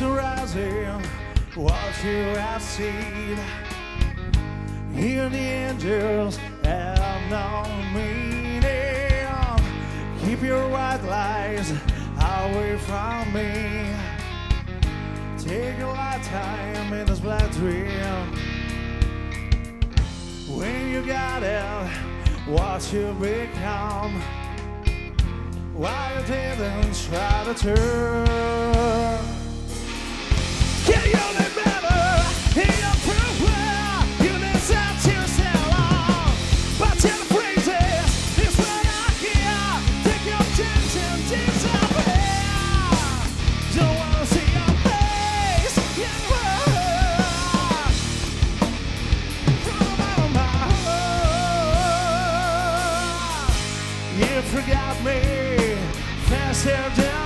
amazing what you have seen. Here the angels have no meaning. Keep your white lies away from me. Take a lifetime in this black dream. When you got it, what you become. Why you didn't try to turn? got me faster than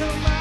a.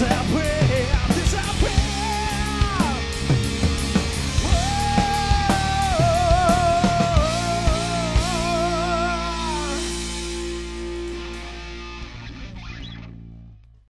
disappear.